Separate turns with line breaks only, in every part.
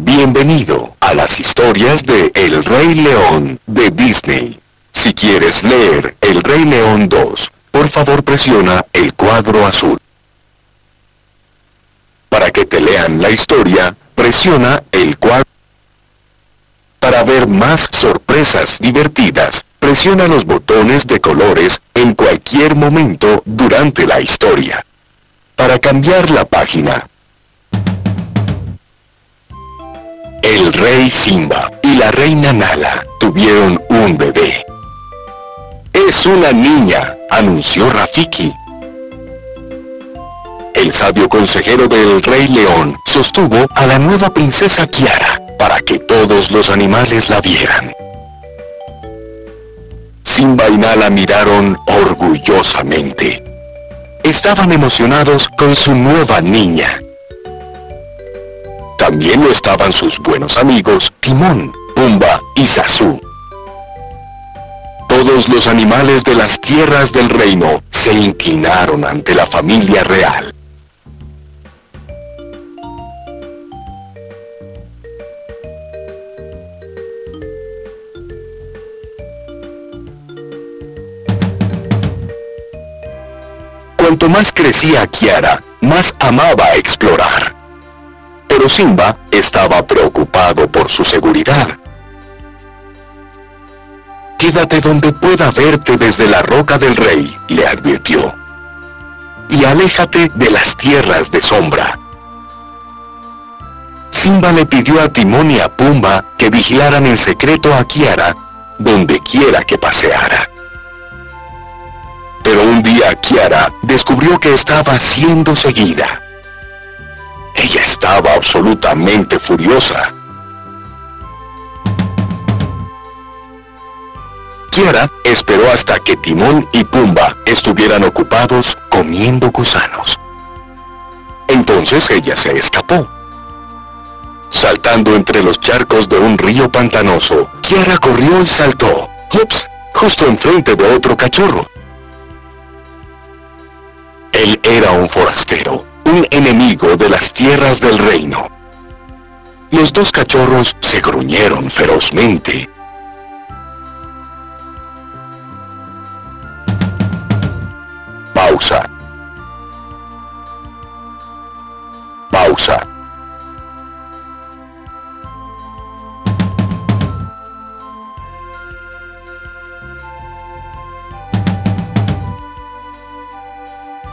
Bienvenido a las historias de El Rey León de Disney. Si quieres leer El Rey León 2, por favor presiona el cuadro azul. Para que te lean la historia, presiona el cuadro. Para ver más sorpresas divertidas, presiona los botones de colores en cualquier momento durante la historia. Para cambiar la página, el rey Simba y la reina Nala tuvieron un bebé. Es una niña, anunció Rafiki. El sabio consejero del rey león sostuvo a la nueva princesa Kiara para que todos los animales la vieran. Simba y Nala miraron orgullosamente. Estaban emocionados con su nueva niña. También lo estaban sus buenos amigos Timón, Pumba y Sasú. Todos los animales de las tierras del reino se inclinaron ante la familia real. Cuanto más crecía Kiara, más amaba explorar. Pero Simba estaba preocupado por su seguridad. Quédate donde pueda verte desde la roca del rey, le advirtió. Y aléjate de las tierras de sombra. Simba le pidió a Timón y a Pumba que vigilaran en secreto a Kiara donde quiera que paseara. Pero un día Kiara descubrió que estaba siendo seguida. Ella estaba absolutamente furiosa. Kiara esperó hasta que Timón y Pumba estuvieran ocupados comiendo gusanos. Entonces ella se escapó. Saltando entre los charcos de un río pantanoso, Kiara corrió y saltó. ¡Ups! Justo enfrente de otro cachorro. Él era un forastero, un enemigo de las tierras del reino. Los dos cachorros se gruñeron ferozmente. Pausa. Pausa.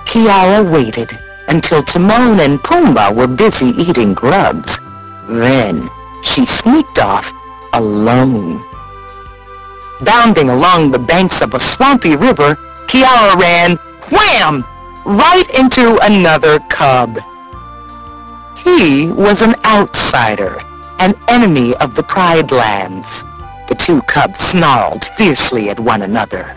Kiara waited until Timon and Pumbaa were busy eating grubs. Then she sneaked off alone. Bounding along the banks of a swampy river, Kiara ran, wham, right into another cub. He was an outsider, an enemy of the Pride Lands. The two cubs snarled fiercely at one another.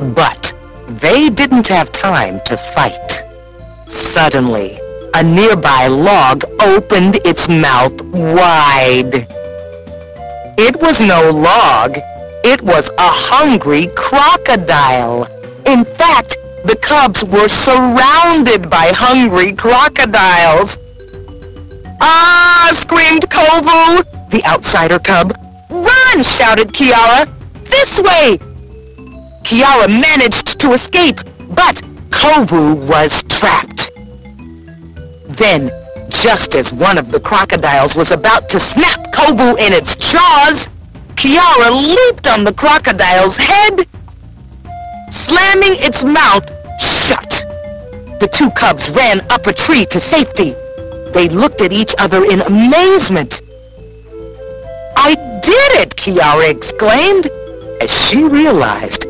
But they didn't have time to fight. Suddenly, a nearby log opened its mouth wide. It was no log. It was a hungry crocodile. In fact, the cubs were surrounded by hungry crocodiles. Ah! screamed Kovu, the outsider cub. Run! shouted Kiara. This way! Kiara managed to escape, but Kovu was trapped. Then, just as one of the crocodiles was about to snap Kovu in its jaws, Kiara leaped on the crocodile's head, slamming its mouth shut. The two cubs ran up a tree to safety. They looked at each other in amazement. I did it, Kiara exclaimed, as she realized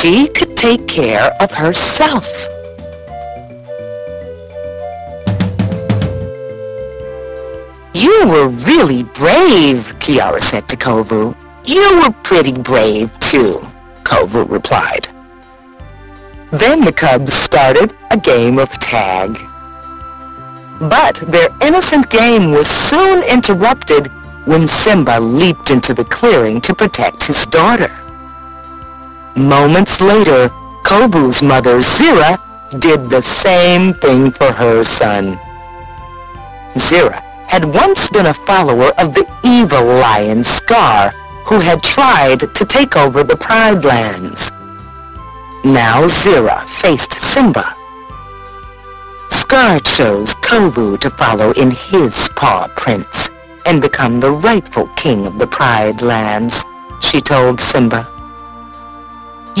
she could take care of herself. You were really brave, Kiara said to Kovu. You were pretty brave, too, Kovu replied. Then the cubs started a game of tag. But their innocent game was soon interrupted when Simba leaped into the clearing to protect his daughter. Moments later, Kobu's mother, Zira, did the same thing for her son. Zira had once been a follower of the evil lion Scar, who had tried to take over the Pride Lands. Now Zira faced Simba. Scar chose Kovu to follow in his paw prints and become the rightful king of the Pride Lands, she told Simba.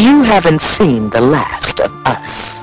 You haven't seen the last of us.